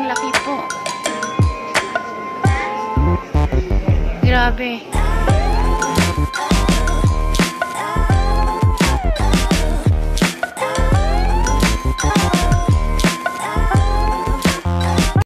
Sobrang laki po. Grabe.